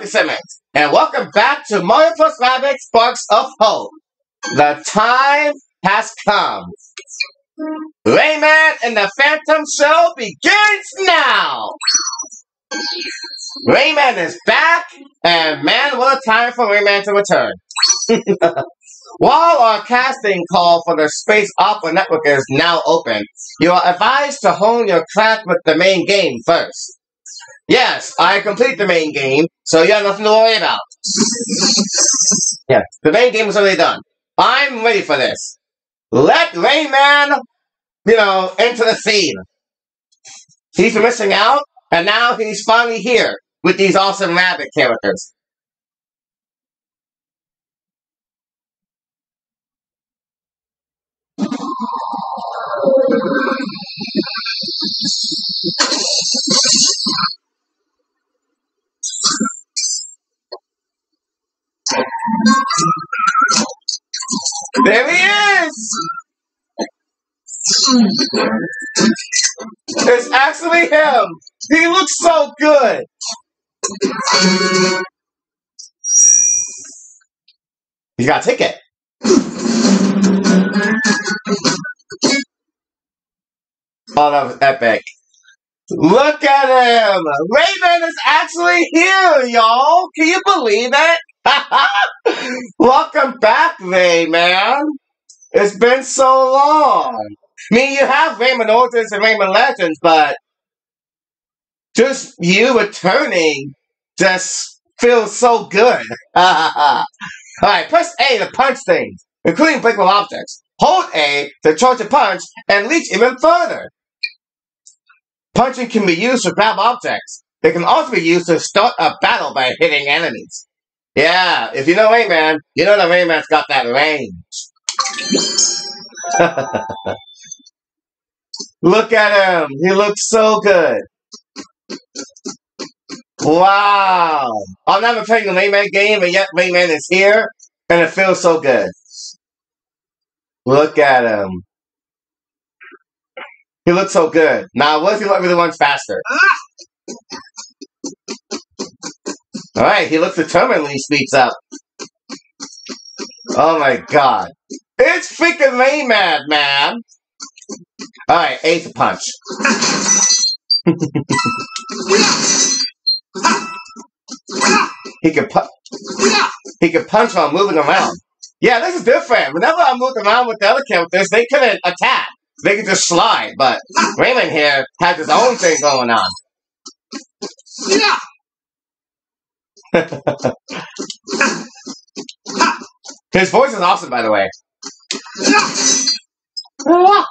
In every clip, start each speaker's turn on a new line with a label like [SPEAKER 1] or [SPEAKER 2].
[SPEAKER 1] Marcus Simmons, and welcome back to Mario Plus Rabbids Sparks of Hope. The time has come. Rayman and the Phantom Show begins now! Rayman is back, and man, what a time for Rayman to return. While our casting call for the Space Opera Network is now open, you are advised to hone your craft with the main game first. Yes, I complete the main game, so you have nothing to worry about. yeah, the main game is already done. I'm ready for this. Let Rayman, you know, into the scene. He's missing out, and now he's finally here with these awesome rabbit characters. There he is! It's actually him! He looks so good! He's got a ticket. Oh, that was epic. Look at him! Rayman is actually here, y'all! Can you believe it? Welcome back, Rayman! It's been so long! I mean, you have Rayman Origins and Rayman Legends, but just you returning just feels so good. Alright, press A to punch things, including breakable objects. Hold A to charge a punch and reach even further. Punching can be used to grab objects. It can also be used to start a battle by hitting enemies. Yeah, if you know Rayman, you know that Rayman's got that range. Look at him. He looks so good. Wow. I've never played a Rayman game, and yet Rayman is here, and it feels so good. Look at him. He looks so good. Now, what if he really runs faster? Alright, he looks determined when he speaks up. Oh my god. It's freaking Rayman, man! Alright, eighth punch. he can punch. He can punch while moving around. Yeah, this is different. Whenever I moved around with the other characters, they couldn't attack. They could just slide. But Rayman here has his own thing going on. Yeah. his voice is awesome, by the way.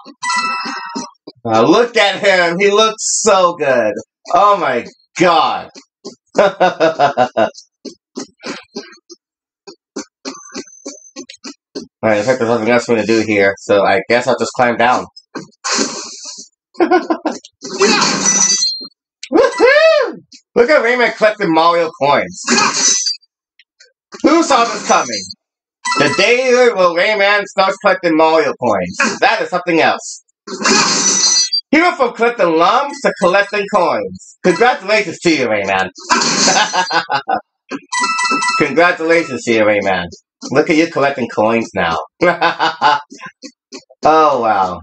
[SPEAKER 1] Uh, look at him. He looks so good. Oh my god. Alright, looks like there's nothing else for me to do here, so I guess I'll just climb down. Look at Rayman collecting Mario coins. Who saw this coming? The day will Rayman starts collecting Mario coins. That is something else. He went from collecting Lums to collecting coins. Congratulations to you, Rayman. Congratulations to you, Rayman. Look at you collecting coins now. oh, wow.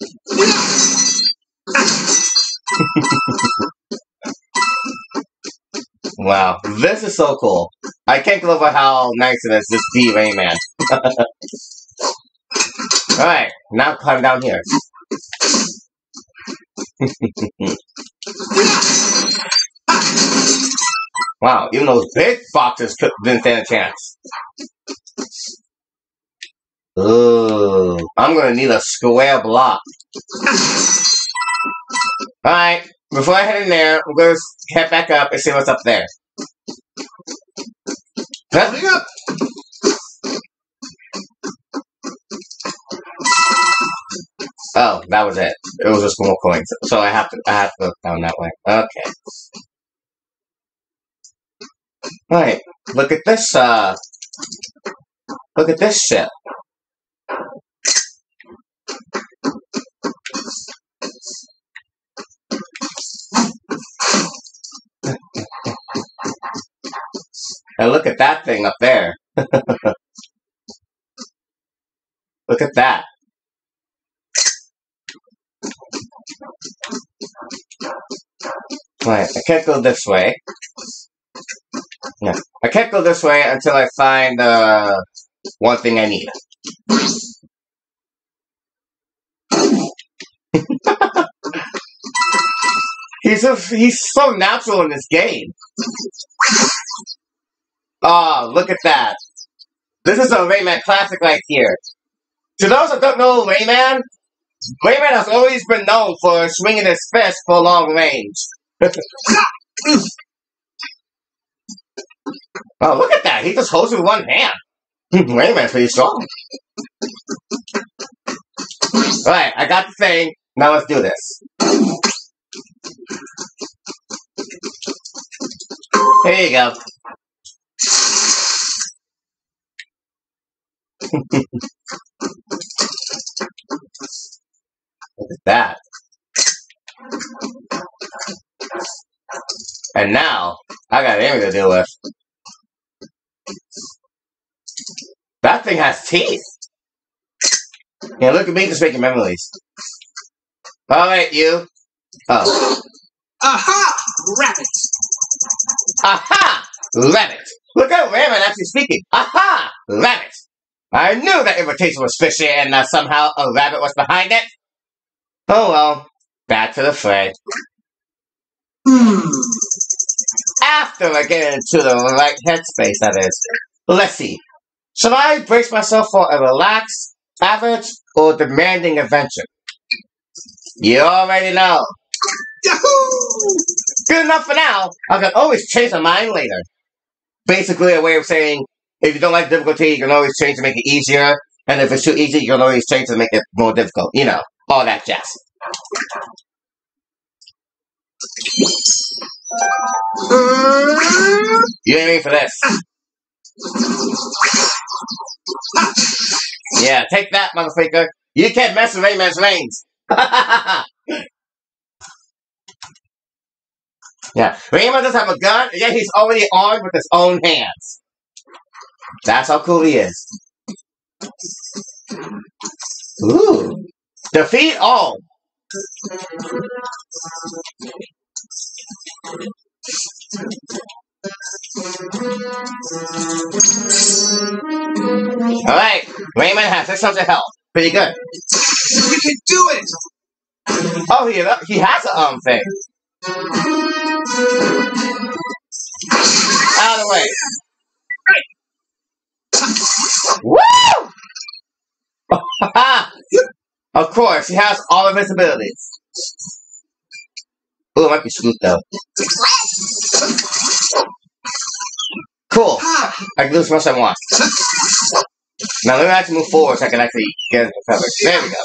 [SPEAKER 1] wow, this is so cool. I can't over how nice it is to see Rayman. Alright, now climb down here. wow, even those big foxes didn't stand a chance. Ooh, I'm gonna need a square block. Alright, before I head in there, I'm gonna head back up and see what's up there. Coming up! Oh, that was it. It was just more coins. So I have to I have to go down that way. Okay. Alright, Look at this uh look at this ship. And look at that thing up there. look at that. Right, I can't go this way. Yeah, I can't go this way until I find uh, one thing I need. he's a, he's so natural in this game. Oh, look at that. This is a Rayman classic right here. To those that don't know Rayman, Rayman has always been known for swinging his fist for long range. oh, look at that. He just holds it with one hand. Rayman's pretty strong. Alright, I got the thing. Now let's do this. Here you go. Look at that. And now, I got Amy to deal with. That thing has teeth. Yeah, look at me just making memories. Alright, you. Oh.
[SPEAKER 2] Aha! Rabbit!
[SPEAKER 1] Aha! Rabbit! Look at Rabbit actually speaking. Aha! Rabbit! I knew that invitation was fishy and that somehow a rabbit was behind it. Oh well, back to the fray.
[SPEAKER 2] Hmm.
[SPEAKER 1] After I get into the right headspace, that is. Let's see. Should I brace myself for a relaxed, average, or demanding adventure? You already know.
[SPEAKER 2] Yahoo!
[SPEAKER 1] Good enough for now. I can always change my mind later. Basically, a way of saying if you don't like difficulty, you can always change to make it easier. And if it's too easy, you can always change to make it more difficult. You know, all that jazz. You ain't ready for this. Yeah, take that, motherfucker. You can't mess with Rayman's reins. yeah, Rayman does have a gun, and yet he's already armed with his own hands. That's how cool he is. Ooh. Defeat all. Alright, Rayman has 600 health. Pretty good.
[SPEAKER 2] we can do it!
[SPEAKER 1] Oh, he, he has a um thing. Out of the way. Woo! of course, he has all of his abilities. Ooh, it might be Scoot though. Cool. I can do as much as I want. Now let me actually move forward so I can actually get into cover. There we go.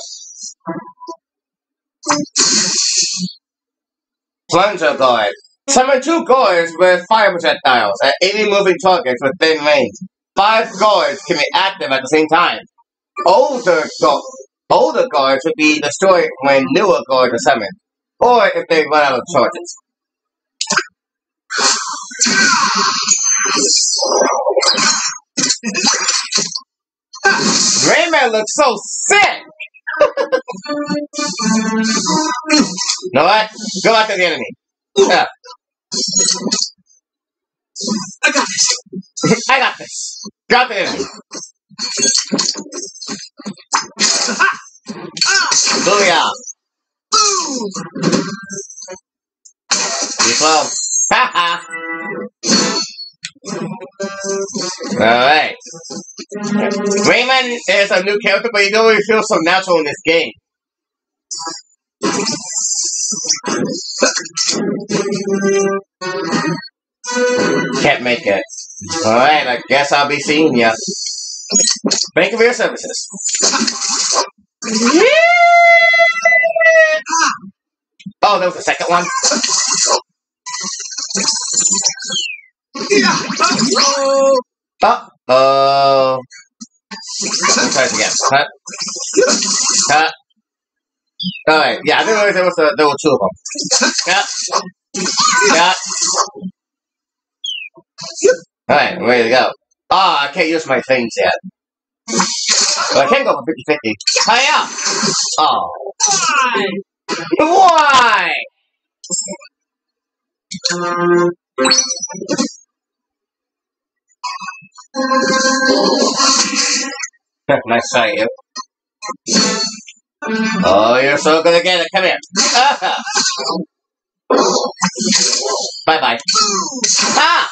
[SPEAKER 1] Plunger guard. Summon two guards with fire projectiles at any moving targets within range. Five guards can be active at the same time. Older gu- older guards would be destroyed when newer guards are summoned, or if they run out of charges. Rayman looks so sick! know what? Go after the enemy. Yeah,
[SPEAKER 2] I got this!
[SPEAKER 1] I got this. After the enemy.
[SPEAKER 2] Ah!
[SPEAKER 1] Booyah! Slow. Haha! Alright. Rayman is a new character, but he don't really feel so natural in this game. Can't make it. Alright, I guess I'll be seeing ya. Thank you for your services. Oh, there was a second one?
[SPEAKER 2] Yeah! Oh!
[SPEAKER 1] Uh-oh. Let me try this again. Cut. Cut. Alright, yeah, I didn't realize there was, a, there were two of them. Cut. Cut. Alright, ready to go. Ah, oh, I can't use my things yet. But I can't go for 50-50. Hiya! Oh.
[SPEAKER 2] Why?
[SPEAKER 1] Why? nice sight, you. Oh, you're so good again. Come here. bye bye. Ah!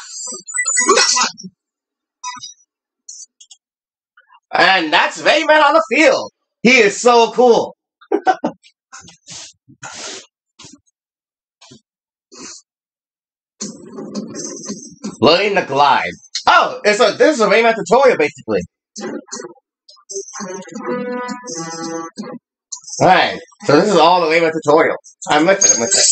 [SPEAKER 1] And that's Rayman on the field. He is so cool. Learning the glide. Oh, it's a this is a Rayman tutorial basically. Alright, so this is all the Rayman tutorial. I'm with it, I'm with it.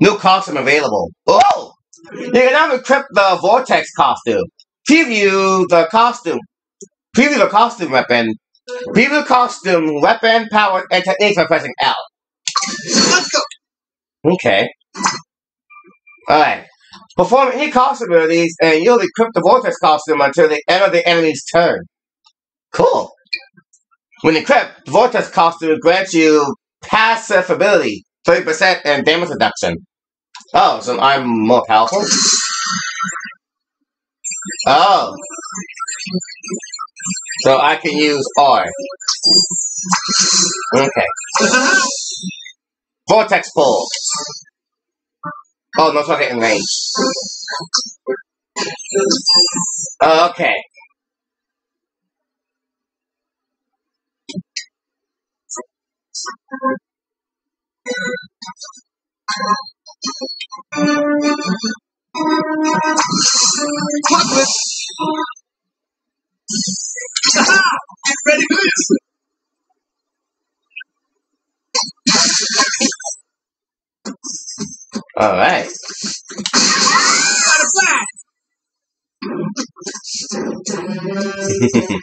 [SPEAKER 1] New costume available. Oh! You can now equip the Vortex costume. Preview the costume. Preview the costume weapon. Preview costume, weapon, power, and techniques by pressing L. Okay. Alright. Perform any costume abilities and you'll equip the Vortex costume until the end of the enemy's turn. Cool. When equipped, the Vortex costume grants you passive ability, 30% and damage reduction. Oh, so I'm more powerful? Oh. So I can use R. Okay. Vortex pull. Oh, no target in range. Okay.
[SPEAKER 2] Chocolate. Ready for this.
[SPEAKER 1] All right.
[SPEAKER 2] Got a flag.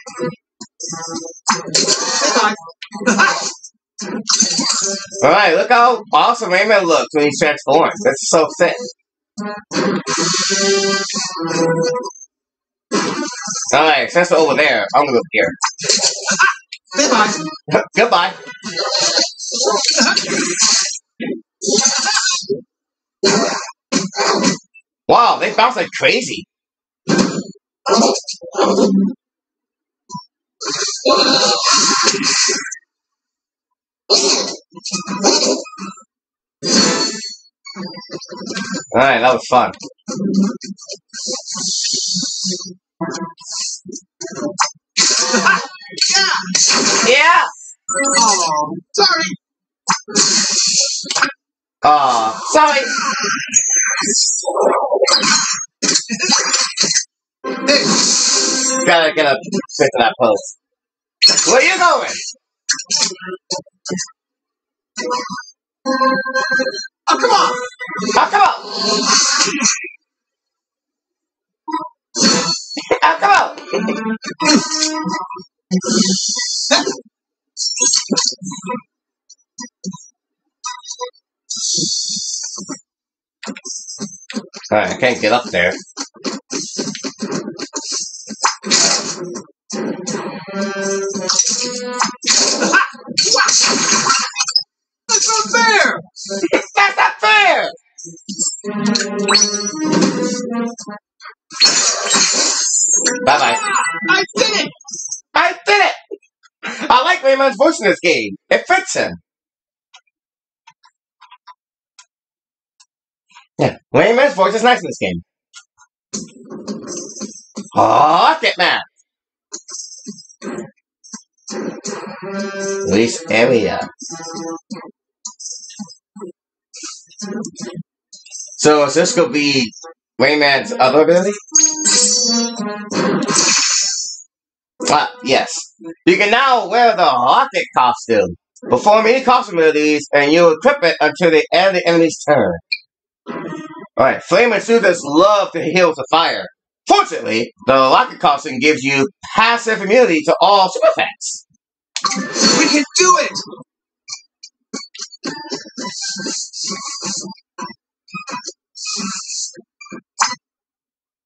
[SPEAKER 2] Bye
[SPEAKER 1] All right. Look how awesome Rayman looks when he transforms. That's so sick. All right. Since we're over there, I'm gonna go here.
[SPEAKER 2] Goodbye.
[SPEAKER 1] Goodbye. Wow, they bounce like crazy. Alright, that was fun. Yeah!
[SPEAKER 2] Oh, sorry.
[SPEAKER 1] Aw, sorry.
[SPEAKER 2] Hey,
[SPEAKER 1] Gotta get up to that post. Where you going?
[SPEAKER 2] oh, come on.
[SPEAKER 1] Oh, come on! Oh, come on! Alright, I can't get up there.
[SPEAKER 2] That's not fair.
[SPEAKER 1] That's not fair! Bye bye.
[SPEAKER 2] I did it.
[SPEAKER 1] I did it! I like Rayman's voice in this game. It fits him. Yeah, Rayman's voice is nice in this game. Rocket Man! This area. So is this gonna be Rayman's other ability? Ah, yes. You can now wear the rocket costume. Perform any costume abilities, and you equip it until the end of the enemy's turn. Alright, Flame and Soothers love to heal to fire. Fortunately, the rocket costume gives you passive immunity to all super effects.
[SPEAKER 2] We can do it.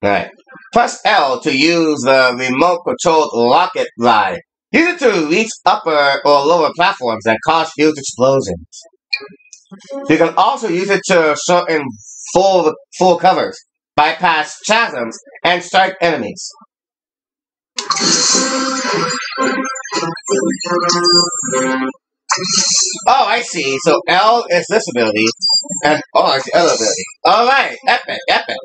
[SPEAKER 1] Alright. Press L to use the remote controlled rocket ride. Use it to reach upper or lower platforms and cause huge explosions. You can also use it to shorten full full covers, bypass chasms, and strike enemies. Oh, I see. So L is this ability, and oh, it's the other ability. All right, epic, epic.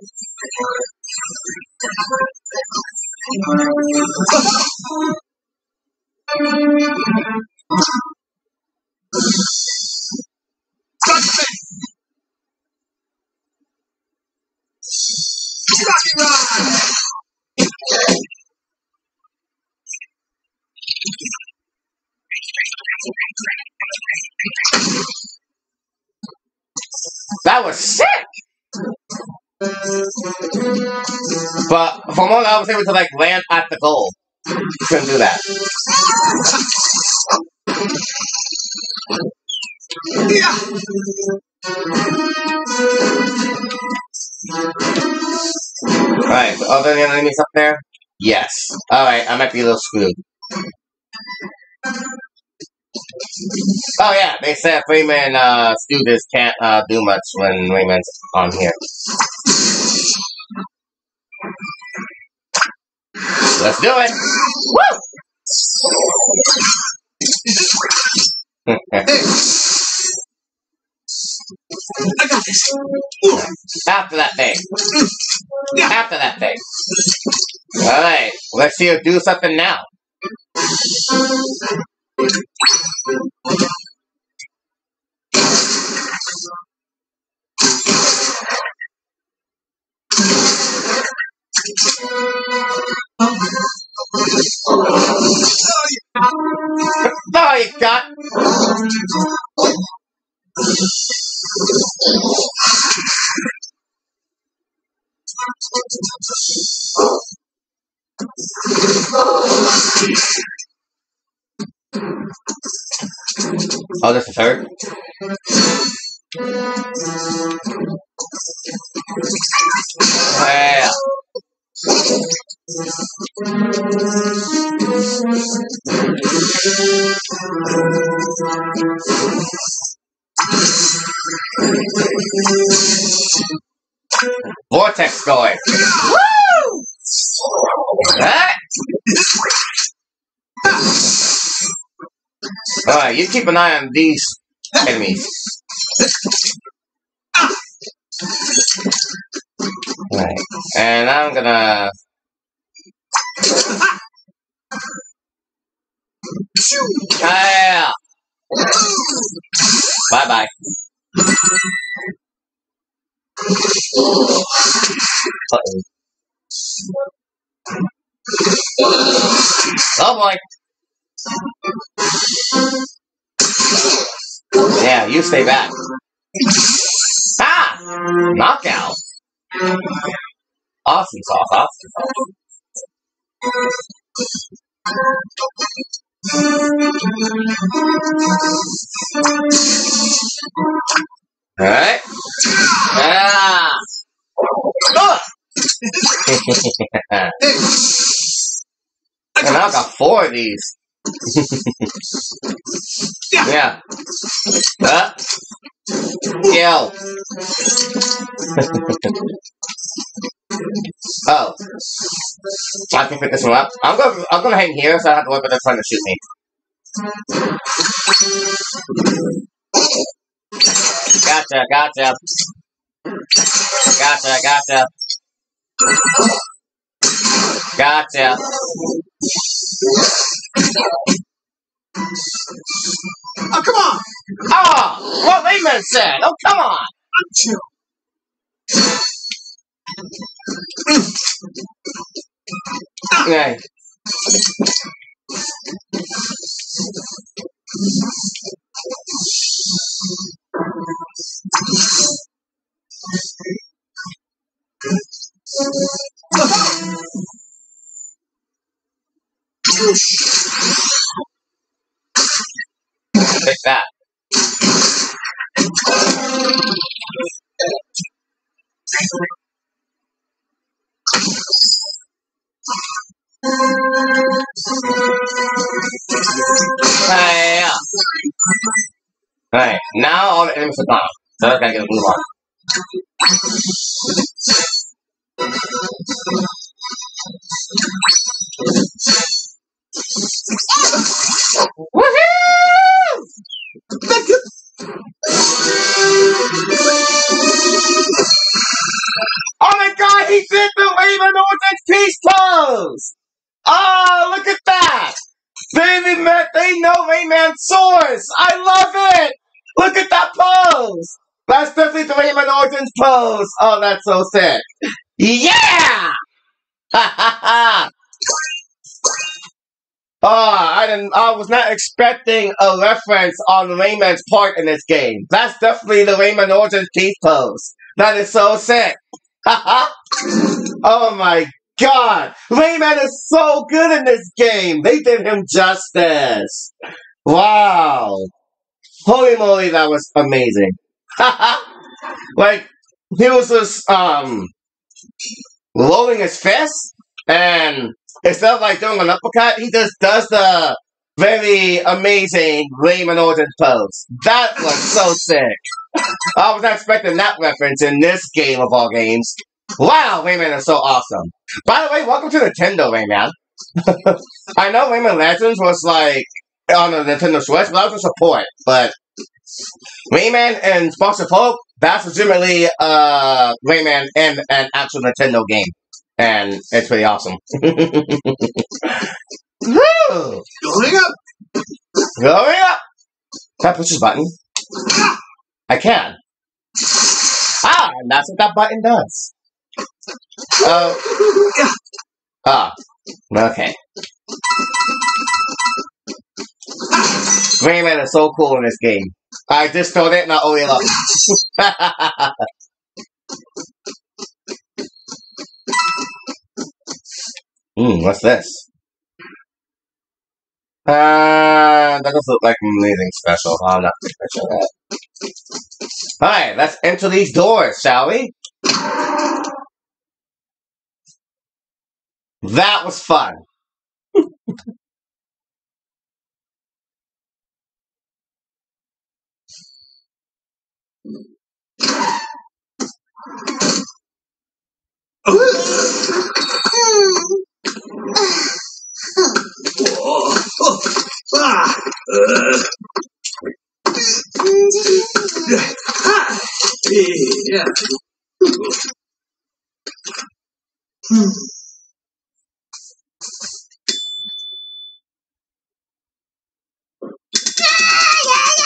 [SPEAKER 1] That was sick. But from what I was able to like land at the goal, couldn't do that. Alright, are there any enemies up there? Yes. Alright, I might be a little screwed. Oh yeah, they said Freeman uh, students can't uh, do much when Rayman's on here. Let's do it! Woo!
[SPEAKER 2] I got this.
[SPEAKER 1] After that thing. After that thing. Alright, let's see her do something now. Oh, you got. Oh, that's a third? Yeah. Vortex going. Woo! Alright, you keep an eye on these enemies. Right. And I'm gonna Ah, Bye bye. Oh boy. Yeah, you stay back. Ah! Knockout. Awesome sauce, awesome sauce. Alright. Ah! Oh! and I got four of these. yeah. Uh, kill. oh. I can pick this one up. I'm gonna I'm gonna hang here so I have to worry about them trying to shoot me. Gotcha, gotcha. Gotcha, gotcha. Gotcha.
[SPEAKER 2] Oh, come on.
[SPEAKER 1] Oh, what Lehman said. Oh, come on.
[SPEAKER 2] Chill.
[SPEAKER 1] Okay. Take that. Alright, now all the enemies are gone. So I gotta get a move on. Woohoo! Oh my god, he did the Rayman Origins peace pose! Oh, ah, look at that! They, met, they know Rayman source! I love it! Look at that pose! That's definitely the Rayman Origins pose! Oh, that's so sick. Yeah! Ha ha ha! Oh, I didn't. I was not expecting a reference on Rayman's part in this game. That's definitely the Rayman Origins peace pose. That is so sick. oh my god! Rayman is so good in this game! They did him justice! Wow! Holy moly, that was amazing. like, he was just, um, rolling his fist, and instead of like doing an uppercut, he just does the very amazing Rayman Origins pose. That was so sick. I was not expecting that reference in this game of all games. Wow, Rayman is so awesome. By the way, welcome to Nintendo, Rayman. I know Rayman Legends was like on the Nintendo Switch, but that was a support. But Rayman and Sparks of Hope, that's legitimately uh, Rayman in an actual Nintendo game. And it's pretty awesome. Woo!
[SPEAKER 2] Going up.
[SPEAKER 1] Going up! Can I push this button? I can. Ah, and that's what that button does. Oh. Ah. Okay. Rayman is so cool in this game. I just told it, not only love it. Hmm, what's this? Uh, that doesn't look like anything special. I'm not gonna that. Alright, let's enter these doors, shall we? That was fun.
[SPEAKER 2] Yeah.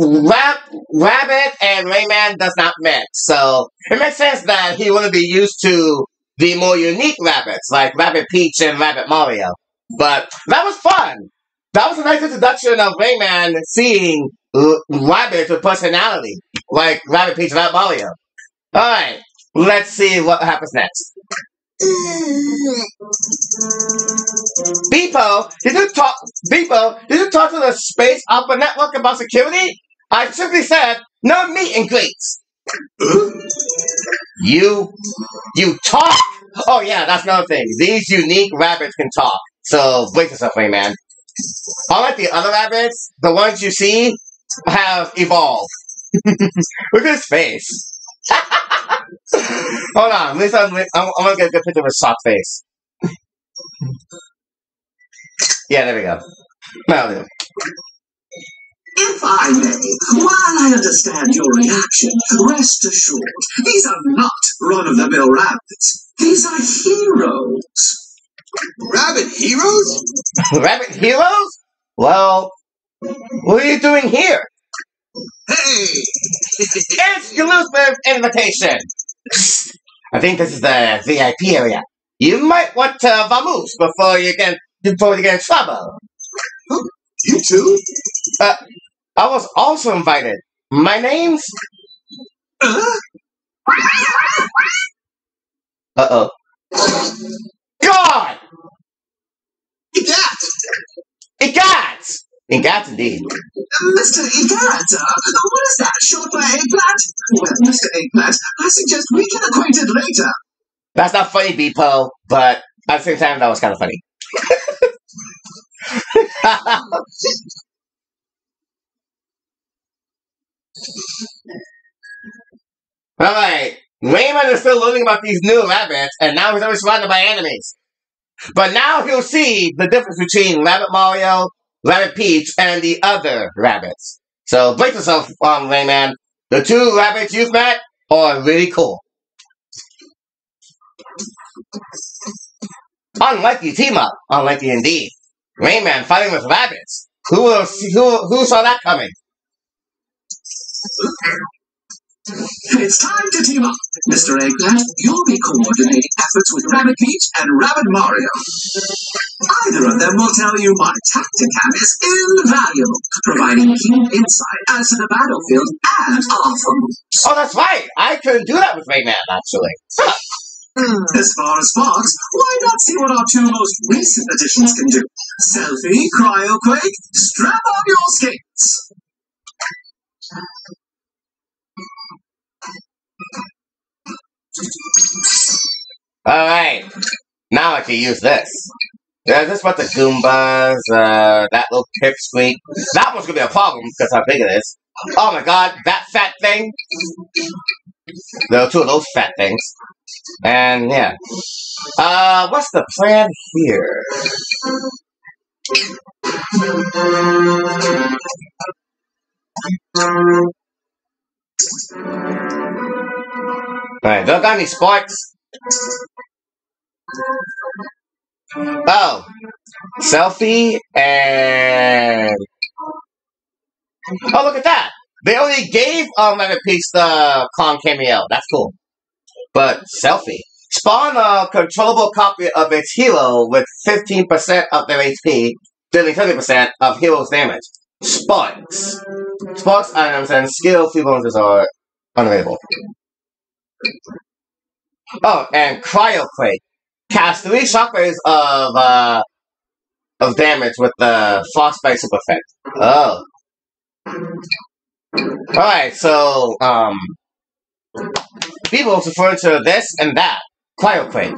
[SPEAKER 1] Rab- Rabbit and Rayman does not mix, so it makes sense that he wouldn't be used to the more unique rabbits, like Rabbid Peach and Rabbid Mario. But that was fun. That was a nice introduction of Rayman seeing l- rabbits with personality, like Rabbid Peach and Rabbid Mario. Alright, let's see what happens next. Beepo, did you talk? Beepo, did you talk to the Space Opera Network about security? I simply said no meet and greets. You, you talk. Oh yeah, that's another thing. These unique rabbits can talk. So brace yourself, man. Unlike the other rabbits, the ones you see have evolved. Look at his face. Hold on, at least I'm, I'm, I'm gonna get a good picture of his soft face. yeah, there we go. Now, do.
[SPEAKER 2] If I may, while I understand your reaction, rest assured, these are not run-of-the-mill rabbits. These are heroes. Rabbit heroes?
[SPEAKER 1] Rabbit heroes? Well, what are you doing here?
[SPEAKER 2] Hey!
[SPEAKER 1] Exclusive invitation! I think this is the VIP area. you might want to vamoose before you get before you get in trouble.
[SPEAKER 2] You too?
[SPEAKER 1] Uh, I was also invited. My name's
[SPEAKER 2] Uh,
[SPEAKER 1] uh oh. God!
[SPEAKER 2] Egat!
[SPEAKER 1] Egats! Egats indeed.
[SPEAKER 2] Mr. Egat, uh, what is that? Short for eggplant? Well, Mr. Eggplant, I suggest we get acquainted later.
[SPEAKER 1] That's not funny, Beepo, but at the same time, that was kind of funny. Alright, Rayman is still learning about these new rabbits, and now he's always surrounded by enemies. But now he'll see the difference between Rabbid Mario, Rabbid Peach, and the other rabbits. So brace yourself, um, Rayman. The two rabbits you've met are really cool. Unlikely team up. Unlikely indeed. Rayman fighting with rabbits. Who will, who, who saw that coming?
[SPEAKER 2] It's time to team up. Mr. Eggplant, you'll be coordinating efforts with Rabbid Peach and Rabbid Mario. Either of them will tell you my Tacticam is invaluable, providing keen insight as to the battlefield and our foes.
[SPEAKER 1] Oh, that's right. I couldn't do that with Rayman, actually. Huh.
[SPEAKER 2] As far as Fox, why not see what our two most recent additions can do? Selfie, Cryoquake, strap on your skates!
[SPEAKER 1] Alright. Now I can use this. Yeah, this about the Goombas, uh, that little pipsqueak. That one's gonna be a problem because how big it is. Oh my god, that fat thing! There are two of those fat things. And yeah. Uh, what's the plan here? Alright, don't got any sparks? Oh. Selfie and Oh look at that! They only gave um Lemon Peach the Kong cameo. That's cool. But selfie. Spawn a controllable copy of its hero with 15% of their HP, dealing 30% of hero's damage. Sparks. Sparks items and skill free bonuses are unavailable. Oh, and Cryoquake. Cast three shockwaves of uh of damage with the frostbite super effect. Oh. Alright, so um people refer to this and that. Cryoquake.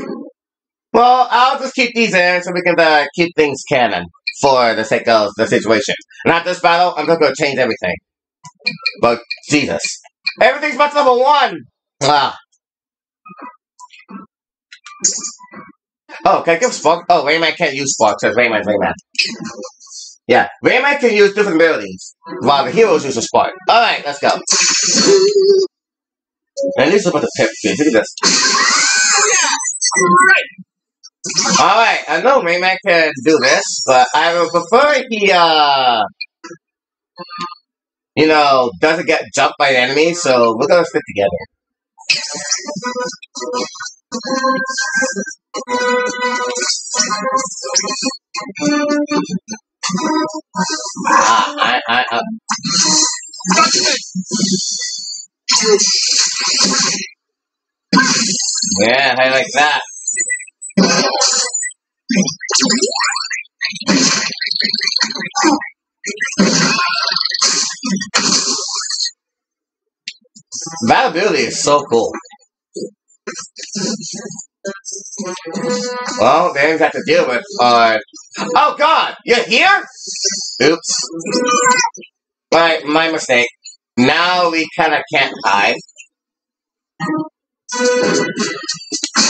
[SPEAKER 1] Well, I'll just keep these in so we can uh, keep things canon for the sake of the situation. Not this battle, I'm just gonna change everything. But Jesus. Everything's about number one! Ah. Oh, can I give Spark? Oh, Rayman can't use Spark because Rayman's Rayman. Yeah, Rayman can use different abilities, while the heroes use a Spark. Alright, let's go. And this is about the pip. Look at this. Alright, I know Rayman can do this, but I would prefer he, uh, you know, doesn't get jumped by the enemy, so we're gonna stick together. Ah, I, I, I. Yeah, I like that. That ability is so cool. Well, things have to deal with are. Oh God, you're here? Oops. My my mistake. Now we kind of can't hide.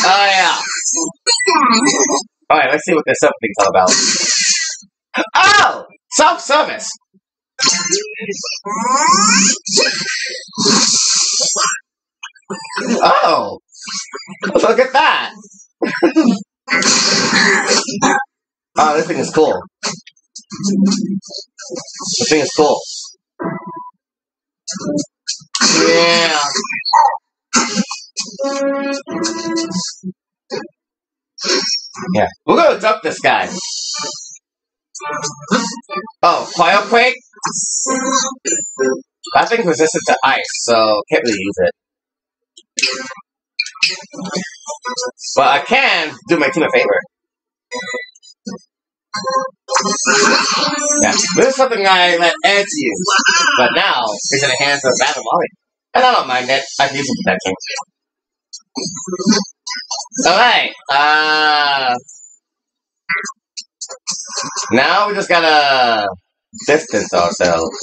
[SPEAKER 1] Oh yeah. All right, let's see what this something's all about. Oh, self-service. Oh, look at that. oh, this thing is cool. This thing is cool. Yeah. Yeah. We're gonna duck this guy. Oh, Fire Quake? That thing's resistant to ice, so can't really use it. But I can do my team a favor. Yeah, this is something I let Ed use, but now it's in the hands of Battle Molly. And I don't mind it. I can use that protection. Alright, uh... Now we just gotta distance ourselves.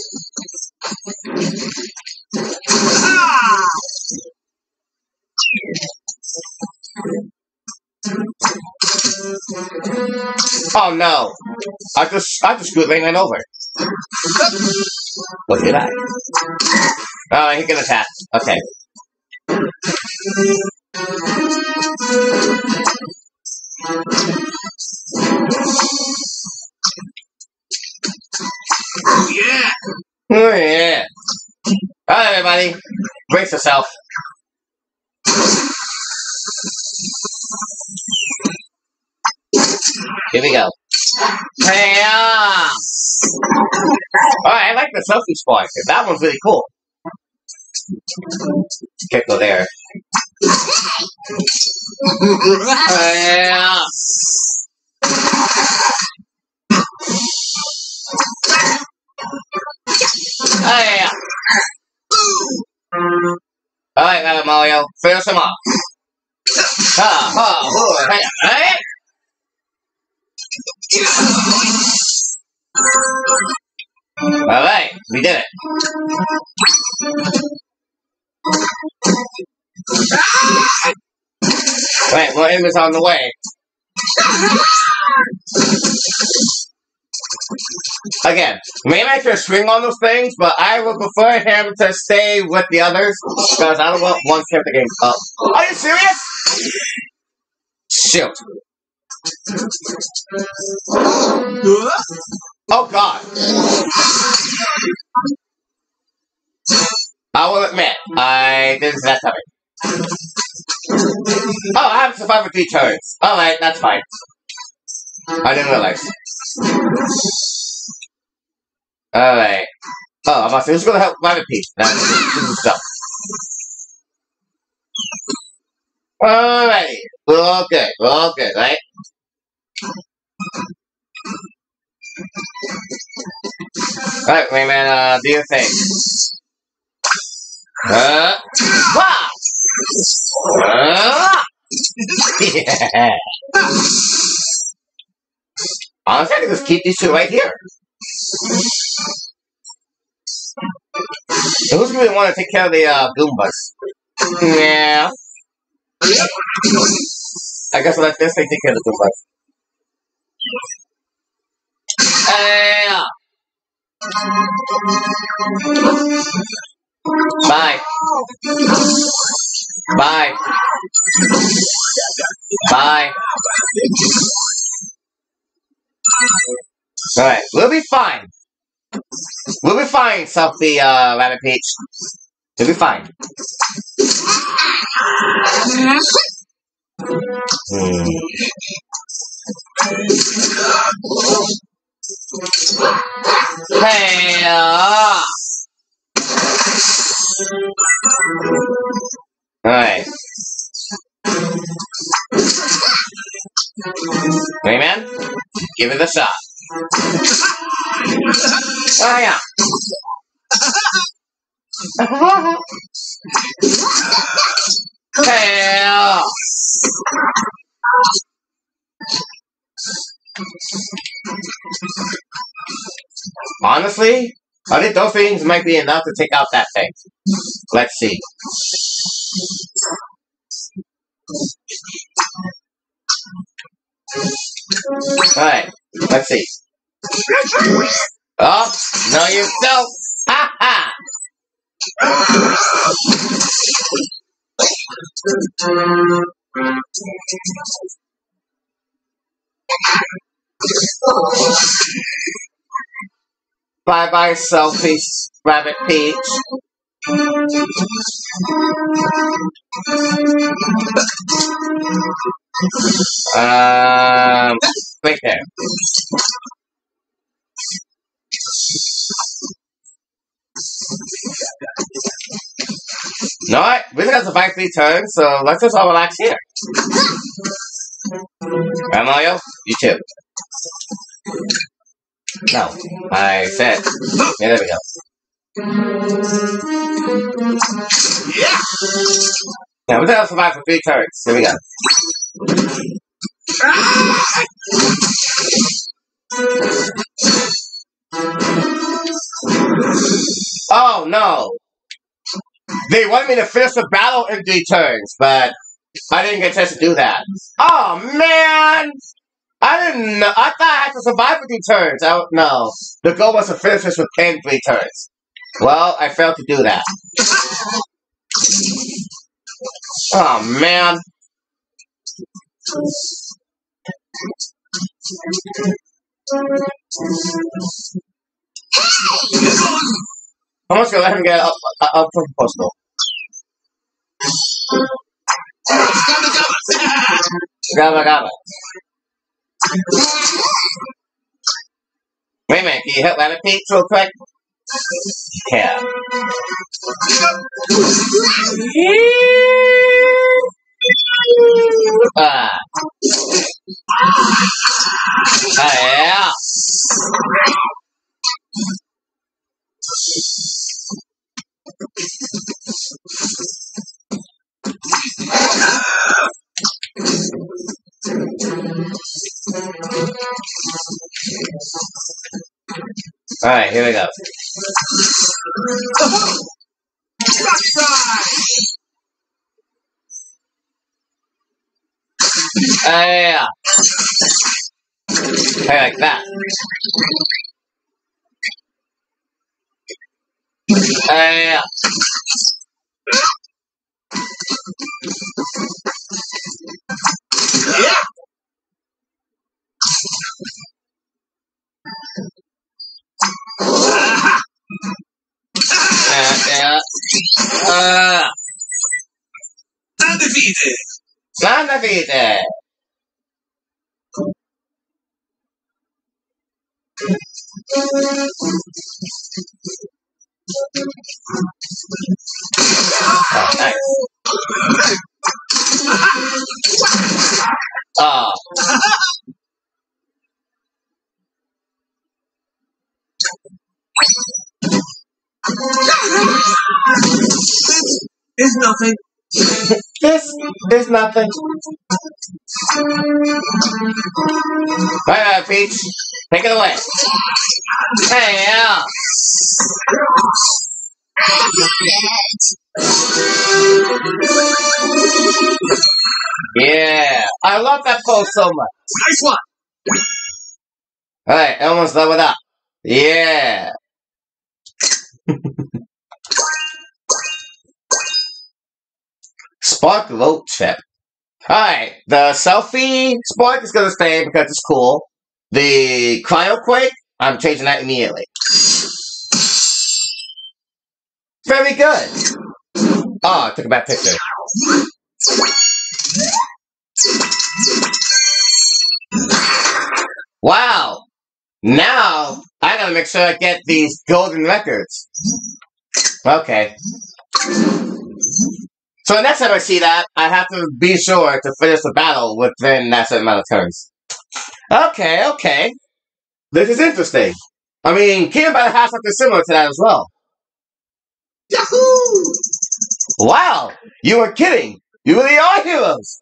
[SPEAKER 1] Ah! Oh no! I just I just screwed Rayman over. What did I? Oh, he can attack. Okay.
[SPEAKER 2] Yeah!
[SPEAKER 1] Oh yeah. Alright everybody. Brace yourself. Here we go. Hey! Alright, I like the selfie spot. That one's really cool. Can't go there. Hey, ah! Hey, ah! Alright, uh, Mario, finish him off. Ha, ha, ha, hey, hey! Alright, we did it. Wait, more enemies on the way. Again, maybe I could swing on those things, but I would prefer him to stay with the others because I don't want one character getting up. Are you serious? Shoot. Oh god. I will admit, I didn't see that coming. Oh, I haven't survived three turns. Alright, that's fine. I didn't realize. Alright. Oh, I'm say, who's gonna help Rabbid Peach? Alrighty. We're all good. We're all good, right? Alright, Rayman, uh, do your thing. Uh, wow! Yeah. Honestly, I can just keep these two right here. So who's gonna want to take care of the uh, Goombas? Yeah. I guess I'll let this thing take care of the Goombas. Yeah. Bye. Bye. Bye. Alright, we'll be fine. We'll be fine, Selfie, uh, Rabbid Peach. We'll be fine. Hmm. Hey, uh. Alright. Rayman, give it a shot. Oh, yeah. Hell! Honestly, I think those things might be enough to take out that thing. Let's see. Alright, let's see. Oh, no you don't! Ha ha! Bye bye, selfish Rabbid Peach. Um, right there. No, I, we got survive three turns, so let's just all relax here. Right, Mario? You too. No, I said. Yeah, there we go.
[SPEAKER 2] Yeah!
[SPEAKER 1] Now, we gotta survive for three turns. Here we go. Oh no! They wanted me to finish the battle in three turns, but I didn't get a chance to do that. Oh man! I didn't know. I thought I had to survive for three turns. I, no. The goal was to finish this within three turns. Well, I failed to do that. Oh man. I'm just gonna let him get up, up, from postal. Gabba gabba. Wait a minute, can you hit Peach real quick? Yeah. Ah. Ah, yeah. Alright, here we go. Ah, yeah. Hey, like that. Ah, yeah.
[SPEAKER 2] Yeah!
[SPEAKER 1] Ah, yeah. Ah,
[SPEAKER 2] Undefeated!
[SPEAKER 1] undefeated. Oh, nice. Oh,
[SPEAKER 2] It's nothing.
[SPEAKER 1] this is nothing. Alright, Peach. Take it away. Hey, yeah. Yeah. I love that pose so much.
[SPEAKER 2] Nice one!
[SPEAKER 1] Alright, Elmo's leveled up. Yeah. Spark Road Trip. Alright, the selfie spark is gonna stay because it's cool. The cryoquake, I'm changing that immediately. Very good. Oh, I took a bad picture. Wow. Now, I gotta make sure I get these golden records. Okay. So the next time I see that, I have to be sure to finish the battle within that certain amount of turns. Okay, okay. This is interesting. I mean, Kingdom Battle has something similar to that as well.
[SPEAKER 2] Yahoo!
[SPEAKER 1] Wow! You were kidding! You really are heroes!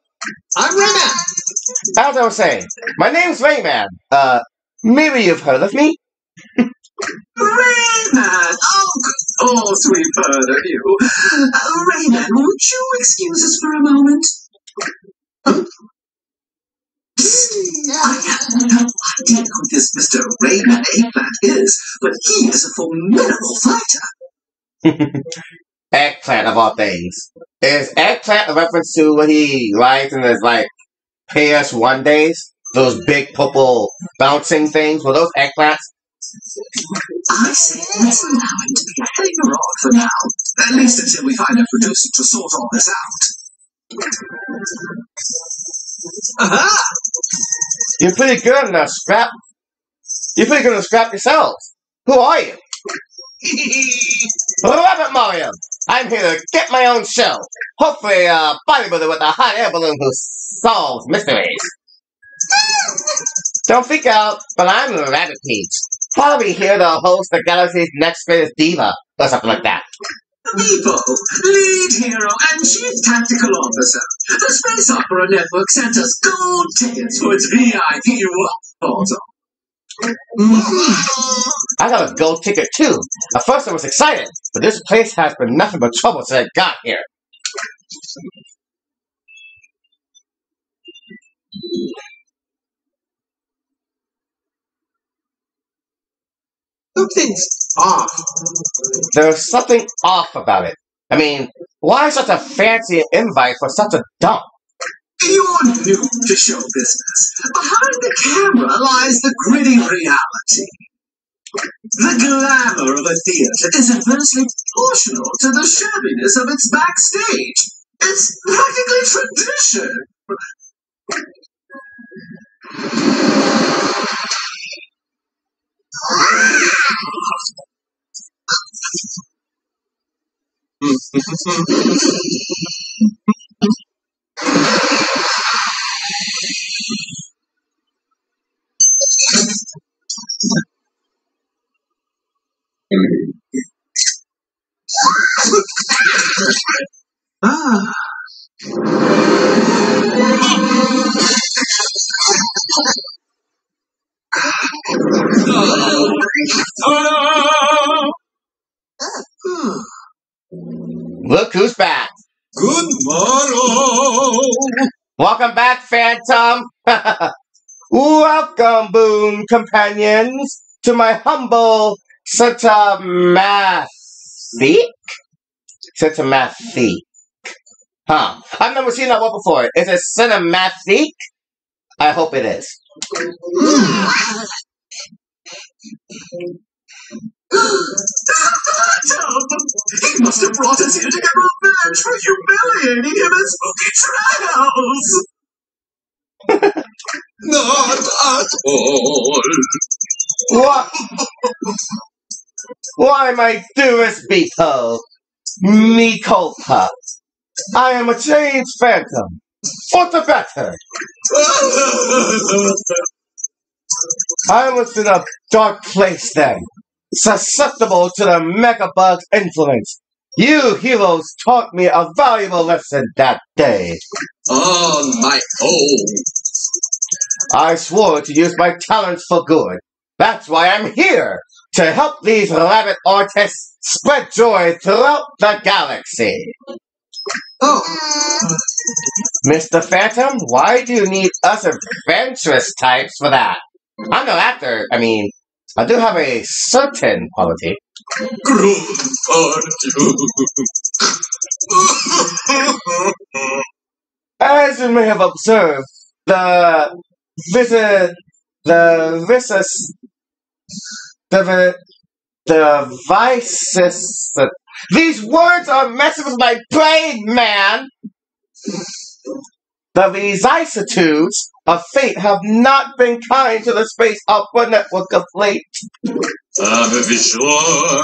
[SPEAKER 2] I'm Rayman!
[SPEAKER 1] As I was saying, my name's Rayman. Uh, maybe you've heard of me?
[SPEAKER 2] Rayman! Oh, oh, sweet bird of you. Uh, Rayman, won't you excuse us for a moment? I have no idea who this Mr. Rayman Eggplant is, but he is a formidable fighter.
[SPEAKER 1] Eggplant of all things. Is eggplant a reference to what he likes in his like PS1 days? Those big purple bouncing things? Were those eggplants?
[SPEAKER 2] I say let's allow him to be a hanger-on for now. At least until we find a producer to sort all this out. Aha!
[SPEAKER 1] You're pretty good in a scrap. You're pretty good in a scrap yourself. Who are you? Rabbid Mario. I'm here to get my own show. Hopefully, uh, a bodybuilder with a hot air balloon who solves mysteries. Don't freak out, but I'm a Rabbid Peach. Probably here to host the galaxy's next greatest diva, or something like that.
[SPEAKER 2] Beepo, lead hero and chief tactical officer. The Space Opera Network sent us gold tickets for its VIP portal.
[SPEAKER 1] I got a gold ticket too. At first I was excited, but this place has been nothing but trouble since I got here.
[SPEAKER 2] Something's off.
[SPEAKER 1] There's something off about it. I mean, why such a fancy invite for such a dump?
[SPEAKER 2] You're new to show business. Behind the camera lies the gritty reality. The glamour of a theater is inversely proportional to the shabbiness of its backstage. It's practically tradition. Ah.
[SPEAKER 1] Look who's back.
[SPEAKER 2] Good morrow.
[SPEAKER 1] Welcome back, Phantom. Welcome, boon companions, to my humble cinematic. Cinematic. Huh. I've never seen that word before. Is it cinematic? I hope it is.
[SPEAKER 2] He must have brought us here to get revenge for humiliating him at Spooky Trails! Not at all!
[SPEAKER 1] What? Why, my dearest Beetle, Mikopa, I am a changed phantom, for the better. I was in a dark place then, susceptible to the Megabug's influence. You heroes taught me a valuable lesson that day.
[SPEAKER 2] On my own!
[SPEAKER 1] I swore to use my talents for good. That's why I'm here, to help these Rabbid artists spread joy throughout the galaxy.
[SPEAKER 2] Oh,
[SPEAKER 1] Mr. Phantom, why do you need us adventurous types for that? I'm no actor. I mean, I do have a certain quality. As you may have observed, the visit, the visus, the the vices. These words are messing with my brain, man. The vicissitudes of fate have not been kind to the space opera network of late.
[SPEAKER 2] Sure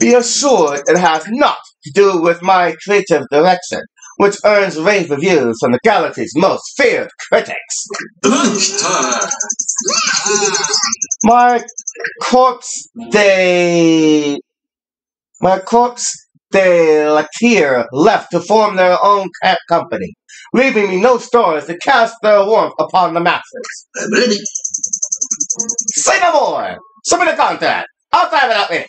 [SPEAKER 1] Be assured it has not to do with my creative direction, which earns rave reviews from the galaxy's most feared critics. My corps de my corps de Latier left to form their own ca- company, leaving me no stores to cast their warmth upon the masses. Say no more! Me the contract! I'll type it up in.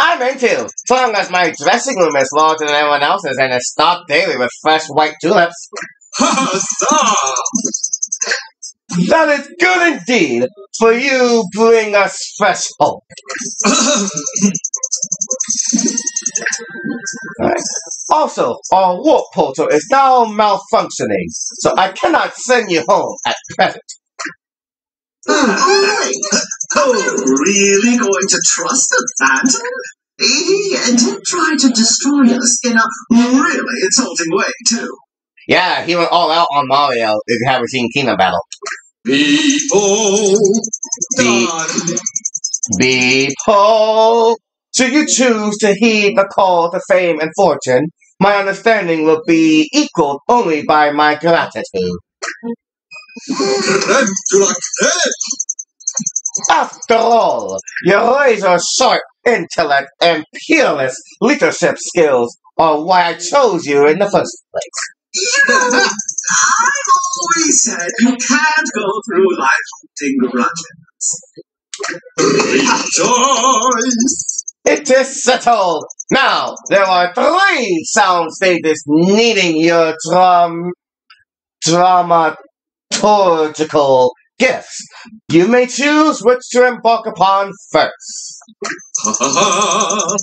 [SPEAKER 1] I'm into, so long as my dressing room is larger than anyone else's and is stocked daily with fresh white tulips.
[SPEAKER 2] Huzzah!
[SPEAKER 1] That is good indeed, for you bring us fresh hope. Right. Also, our warp portal is now malfunctioning, so I cannot send you home at present.
[SPEAKER 2] Oh, oh, really going to trust the Phantom? He did try to destroy us in a really insulting way, too.
[SPEAKER 1] Yeah, he went all out on Mario if you haven't seen Kingdom Battle.
[SPEAKER 2] People,
[SPEAKER 1] Be-
[SPEAKER 2] God.
[SPEAKER 1] People, should you choose to heed the call to fame and fortune, my understanding will be equaled only by my gratitude. After all, your razor sharp intellect and peerless leadership skills are why I chose you in the first place.
[SPEAKER 2] I've always said you can't go through life holding grudges. Rejoice!
[SPEAKER 1] It is settled. Now, there are three sound stages needing your dram dramaturgical gifts. You may choose which to embark upon first.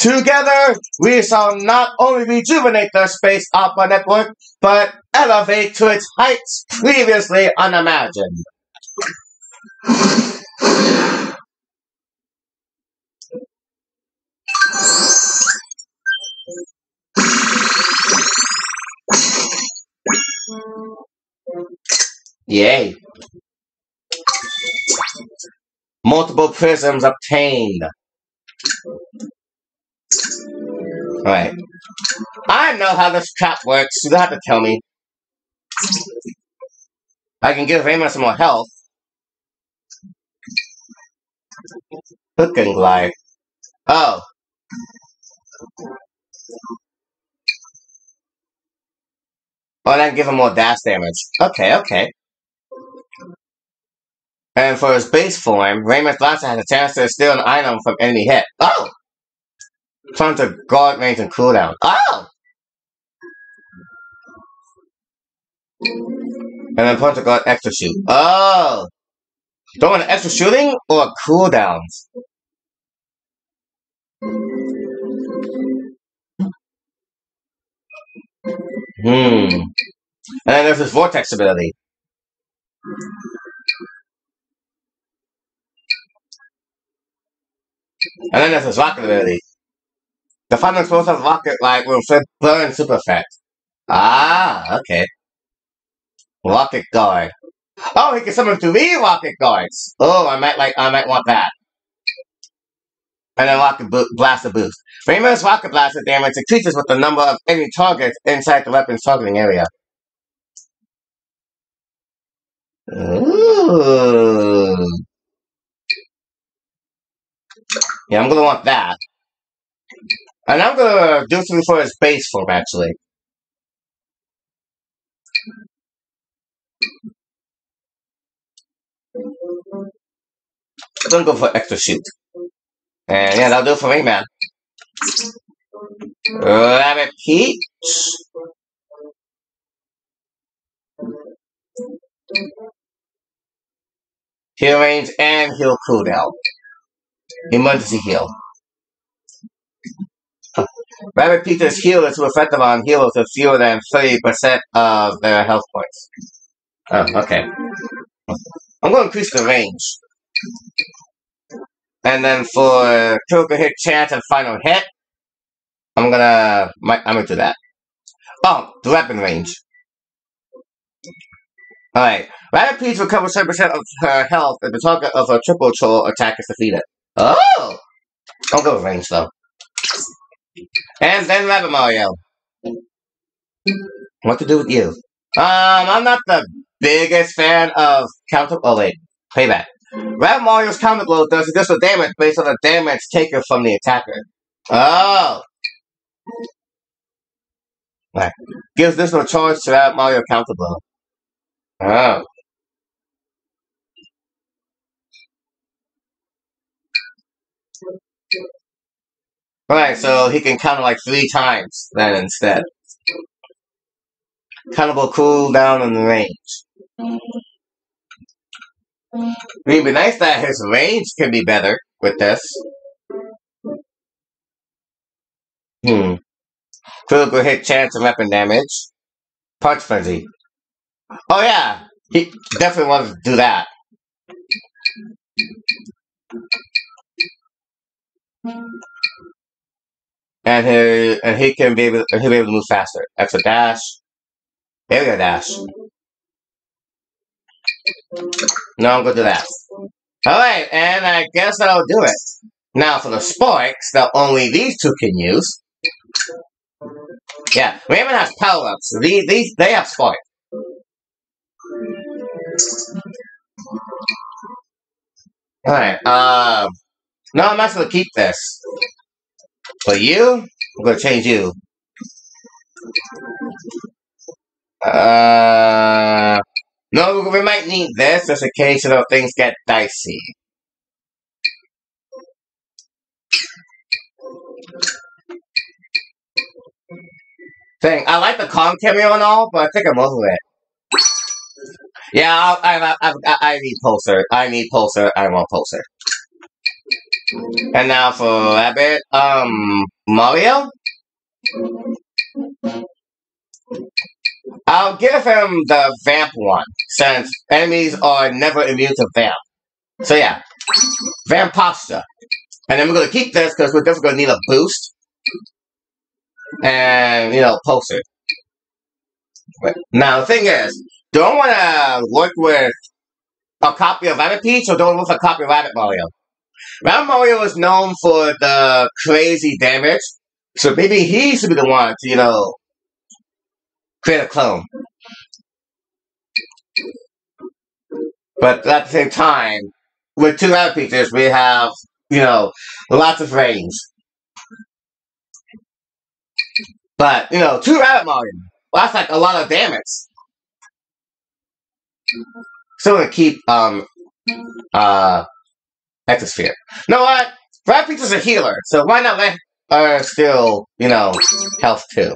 [SPEAKER 1] Together, we shall not only rejuvenate the space opera network, but elevate to its heights previously unimagined. Yay. Multiple prisms obtained. Alright. I know how this trap works. You don't have to tell me. I can give Rayman some more health. Hook and glide. Oh. Oh, and I can give him more dash damage. Okay, okay. And for his base form, Rayman Blaster has a chance to steal an item from enemy hit. Oh! Turn to guard range and cooldown. Oh! And then punch to guard extra shoot. Oh! Don't want extra shooting or cooldowns? Hmm. And then there's his vortex ability. And then there's his rocket ability. The final explosive rocket like will burn super fast. Ah, okay. Rocket guard. Oh, he can summon three rocket guards. Oh, I might like I might want that. And then rocket bo- blaster boost. Famous rocket blaster damage increases with the number of enemy targets inside the weapon's targeting area. Ooh. Yeah, I'm gonna want that. And I'm gonna do something for his base form, actually. I'm gonna go for extra shoot. And yeah, that'll do it for me, man. Rabbid Peach. Heal range and heal cooldown. Emergency heal. Rabbid Peach's heal is effective on healers with fewer than 30% of their health points. Oh, okay. I'm going to increase the range. And then for critical hit chance and final hit, I'm gonna, I'm gonna do that. Oh, the weapon range. Alright. Rabbid Peach recovers 10% of her health if the target of a triple troll attack is defeated. Oh! I'll go with range though. And then Rabbid Mario. What to do with you? Um, I'm not the biggest fan of counter. Oh wait, playback. Rabbid Mario's counter blow does additional damage based on the damage taken from the attacker. Oh. Right. Gives additional charge to Rabbid Mario counter blow. Oh. Right, so he can counter like three times then instead. Countable in the range. It'd be nice that his range can be better with this. Hmm. Critical hit chance and weapon damage. Punch frenzy. Oh yeah, he definitely wants to do that. And he and he can be able and he'll be able to move faster. Extra dash. There we go, dash. No, I'm gonna do that. Alright, and I guess I'll do it. Now for the spikes that only these two can use. Yeah, Rayman has power-ups. These, these, they have spikes. Alright, um... No, I'm not gonna keep this. But you, I'm gonna change you. Uh... No, we might need this just in case, you know, things get dicey. Thing, I like the Kong cameo and all, but I think I'm over it. Yeah, I, I, I, I, I need Pulsar. I need Pulsar. I want Pulsar. And now for Rabbit, um, Mario? I'll give him the Vamp one, since enemies are never immune to Vamp. So yeah, Vamposta. And then we're gonna keep this because we're definitely gonna need a boost. And, you know, Pulsar. Now, the thing is, do I want to work with a copy of Rabbid Peach or do I want a copy of Rabbid Mario? Mario is known for the crazy damage, so maybe he should be the one to, you know, create a clone. But at the same time, with two Rabbid Peaches, we have, you know, lots of range. But, you know, two Rabbid Mario, well, that's like a lot of damage. Still gonna keep, um, uh, Exosphere. You know what? Rabbid Peach is a healer, so why not let her still, you know, health too?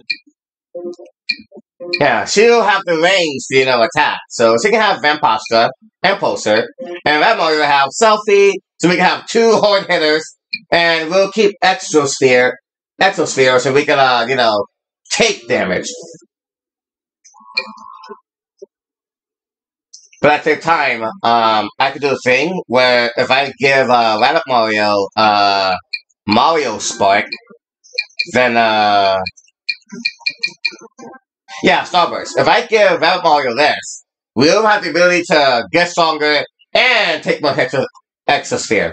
[SPEAKER 1] Yeah, she'll have the range to, you know, attack. So she can have Vamposta and Pulsar, and Red Mario will have Selphie, so we can have two hard hitters, and we'll keep Exosphere, Exosphere, so we can, uh, you know, take damage. But at the time, um, I could do a thing where if I give uh, Rabbid Mario uh, Mario Spark, then uh, yeah, Starburst. If I give Rabbid Mario this, we'll have the ability to get stronger and take more hits with Exosphere.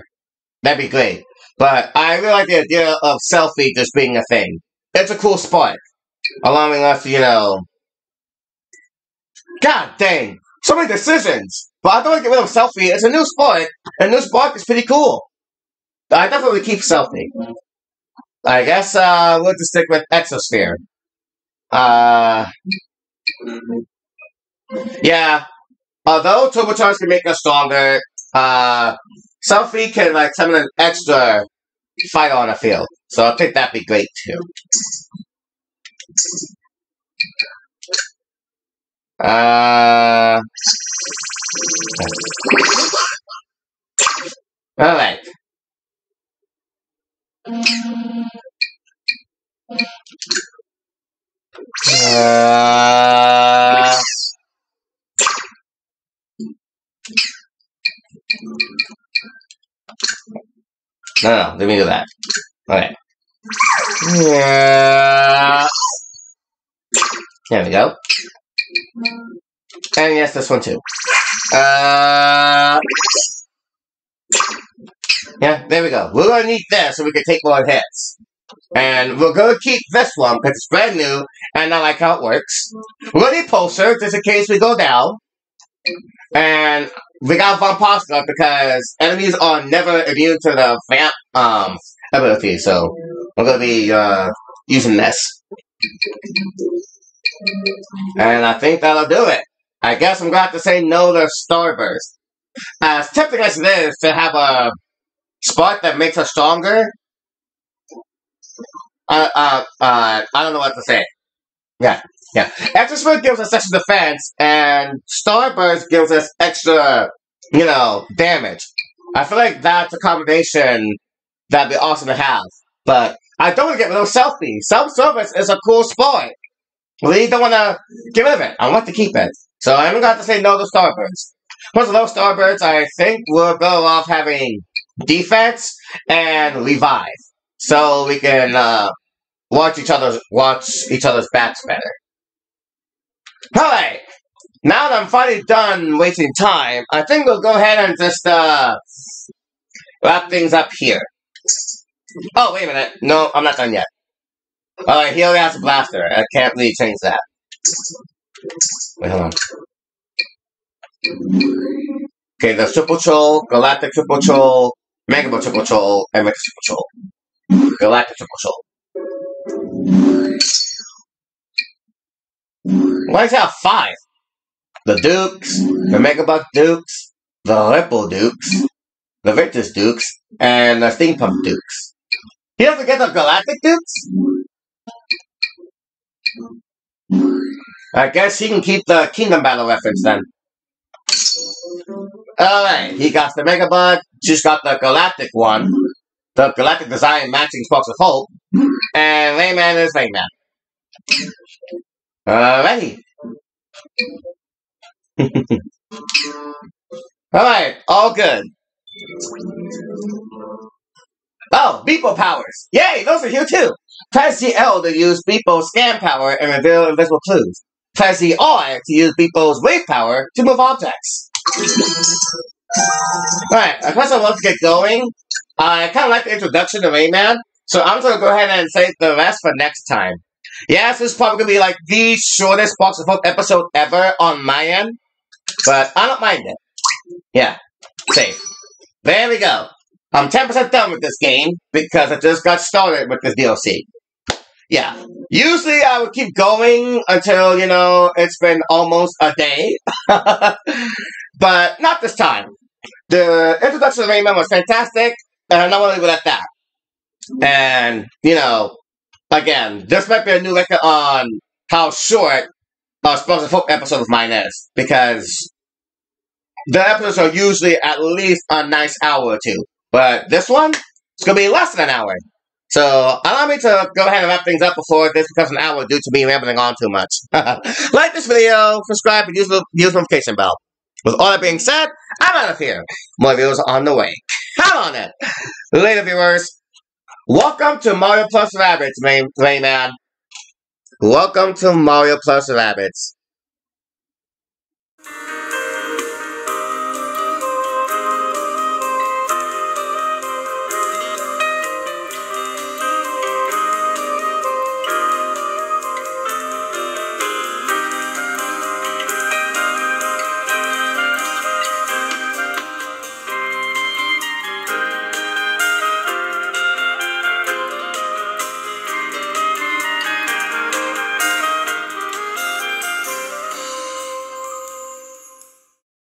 [SPEAKER 1] That'd be great. But I really like the idea of selfie just being a thing. It's a cool spark. Allowing us, you know. God dang! So many decisions! But I don't want to get rid of selfie. It's a new spark, and new spark is pretty cool. I definitely keep selfie. I guess uh, we'll just stick with Exosphere. Uh, yeah. Although turbocharge can make us stronger, uh, Selphie can like summon an extra fighter on the field. So I think that'd be great too. Uh, all right. Uh, no, no, let me do that. Okay. Yeah. There we go. And yes, this one too. Uh, yeah, there we go. We're gonna need this so we can take more hits. And we're gonna keep this one because it's brand new and I like how it works. We're gonna need Pulsar just in case we go down. And we got Vamposta because enemies are never immune to the vamp um ability, so we're gonna be uh using this. And I think that'll do it. I guess I'm going to say no to Starburst. As tempting as it is to have a spot that makes us stronger, uh, uh, uh, I don't know what to say. Yeah, yeah. Extra gives us extra defense, and Starburst gives us extra, you know, damage. I feel like that's a combination that'd be awesome to have. But I don't want to get rid of Selphie. Self-service is a cool sport. We don't want to get rid of it. I want to keep it. So I'm going to to say no to Starburst. Plus, those Starbirds, I think, will go off having defense and revive, so we can uh, watch each other's watch each other's backs better. Alright, now that I'm finally done wasting time, I think we'll go ahead and just uh, wrap things up here. Oh, wait a minute. No, I'm not done yet. Alright, he only has a blaster. I can't really change that. Wait, hold on. Okay, the Triple Troll, Galactic Triple Troll, Mega Triple Troll, and Mega Triple Troll. Galactic Triple Troll. Why it have five? The Dukes, the Megabug Dukes, the Ripple Dukes, the Victus Dukes, and the Steampunk Dukes. He doesn't get the Galactic Dukes? I guess he can keep the Kingdom Battle reference then. Alright, he got the Megabug, just got the Galactic one, the Galactic design matching Sparks of Hope, and Rayman is Rayman. Alrighty. Alright, all good. Oh, Beepo powers. Yay, those are here too. The L to use Beepo's scan power and reveal invisible clues. The R to use Beepo's wave power to move objects. Alright, I guess I want to get going. Uh, I kind of like the introduction to Rayman, so I'm going to go ahead and save the rest for next time. Yes, this is probably going to be like the shortest Sparks of Hope episode ever on my end, but I don't mind it. Yeah, save. There we go. I'm 10% done with this game because I just got started with this DLC. Yeah. Usually I would keep going until, you know, it's been almost a day. but not this time. The introduction of Rayman was fantastic, and I'm not going to leave it at that. And, you know, again, this might be a new record on how short a Sparks Folk episode of mine is. Because the episodes are usually at least a nice hour or two. But this one, it's going to be less than an hour. So allow me to go ahead and wrap things up before this becomes an hour due to me rambling on too much. like this video, subscribe, and use the notification bell. With all that being said, I'm out of here. More videos on the way. Count on it. Later, viewers. Welcome to Mario Plus Rabbids, Rayman. Welcome to Mario Plus Rabbids.